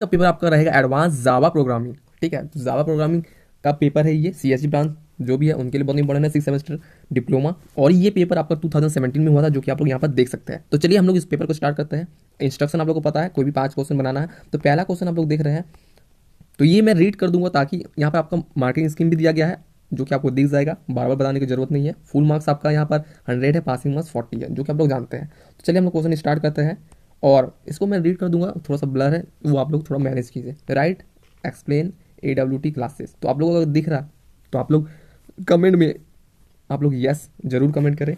का पेपर आपका रहेगा एडवांस जावा प्रोग्रामिंग ठीक है? तो जावा प्रोग्रामिंग का पेपर है ये सी एस ब्रांच जो भी है, उनके लिए बहुत इंपॉर्टेंट है सिक्स सेमेस्टर डिप्लोमा और ये पेपर आपका 2017 में हुआ था, जो कि आप लोग यहाँ पर देख सकते हैं। तो चलिए हम लोग इस पेपर को स्टार्ट करते हैं। इंस्ट्रक्शन आप लोग को पता है, कोई भी पाँच क्वेश्चन बनाना है तो पहला क्वेश्चन आप लोग देख रहे हैं। तो ये मैं रीड कर दूँगा ताकि यहाँ पर आपका मार्किंग स्कीम भी दिया गया है, जो कि आपको दिख जाएगा। बार बार बताने की ज़रूरत नहीं है। फुल मार्क्स आपका यहाँ पर हंड्रेड है पासिंग मार्क्स फोर्टी है, जो कि आप लोग जानते हैं। तो चलिए हम लोग क्वेश्चन स्टार्ट करते हैं। और इसको मैं रीड कर दूँगा, थोड़ा सा ब्लर है, वो आप लोग थोड़ा मैनेज कीजिए। Write explain A W T classes तो आप लोग अगर दिख रहा तो आप लोग कमेंट में, आप लोग यस ज़रूर कमेंट करें।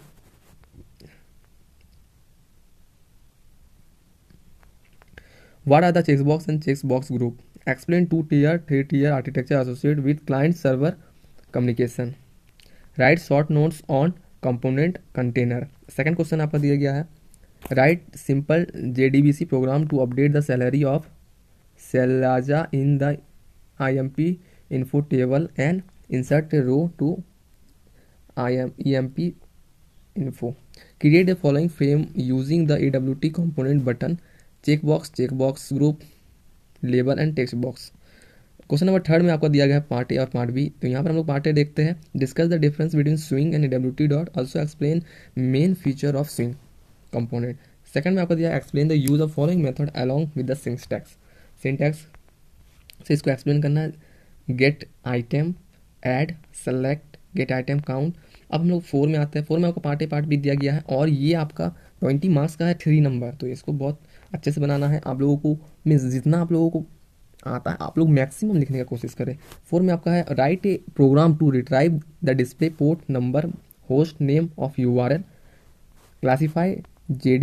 What are the checks box and checks box group explain two tier three tier architecture associate with client server communication write short notes on component container second question आपका दिया गया है। Write simple J D B C program to update the salary of Selaja in the I M P info table and insert row to I M E M P info create the following frame using the A W T component button checkbox checkbox group label and text box question number third में आपको दिया गया है part A और part B तो यहाँ पर हम लोग पार्ट ए देखते हैं. Discuss the difference between swing and A W T dot also explain main feature of swing component second में आपको दिया explain the use of following method along with the syntax syntax से इसको explain करना है. Get item add select get item count अब हम लोग फोर में आते हैं. फोर में आपको पार्ट ए, पार्ट भी दिया गया है और ये आपका ट्वेंटी मार्क्स का है थ्री नंबर तो इसको बहुत अच्छे से बनाना है. आप लोगों को मीन्स जितना आप लोगों को आता है, आप लोग मैक्सिमम लिखने का कोशिश करें. फोर में आपका है write a program to retrieve the display port number host name of U R L classify J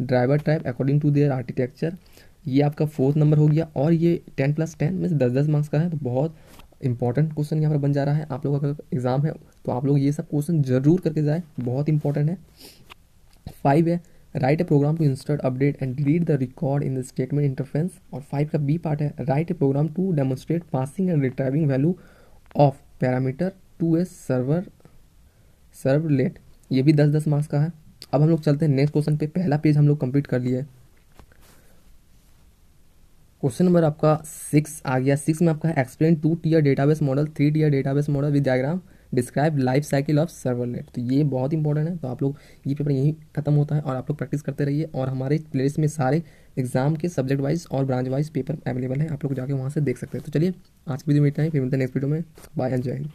driver type according to their architecture ये आपका फोर्थ नंबर हो गया और ये टेन प्लस टेन में दस दस मार्क्स का है तो बहुत इंपॉर्टेंट क्वेश्चन यहाँ पर बन जा रहा है। आप लोग अगर एग्ज़ाम है तो आप लोग ये सब क्वेश्चन ज़रूर करके जाए, बहुत इंपॉर्टेंट है। फाइव है write a program to insert update and delete the record in the statement interface और फाइव का बी पार्ट है write a program to demonstrate passing and retrieving value of parameter to a server servlet ये भी दस दस marks का है। अब हम लोग चलते हैं नेक्स्ट क्वेश्चन पे। पहला पेज हम लोग कंप्लीट कर लिए। क्वेश्चन नंबर आपका सिक्स आ गया। सिक्स में आपका explain two tier database model three tier database model with diagram describe life cycle of servlet तो ये बहुत इंपॉर्टेंट है। तो आप लोग ये पेपर यहीं खत्म होता है और आप लोग प्रैक्टिस करते रहिए और हमारे प्लेलिस्ट में सारे एग्ज़ाम के सब्जेक्ट वाइज और ब्रांच वाइज पेपर अवेलेबल है। आप लोग जाके वहाँ से देख सकते हैं। तो चलिए, आज की वीडियो में इतना ही। फिर मिलते हैं नेक्स्ट वीडियो में। Bye and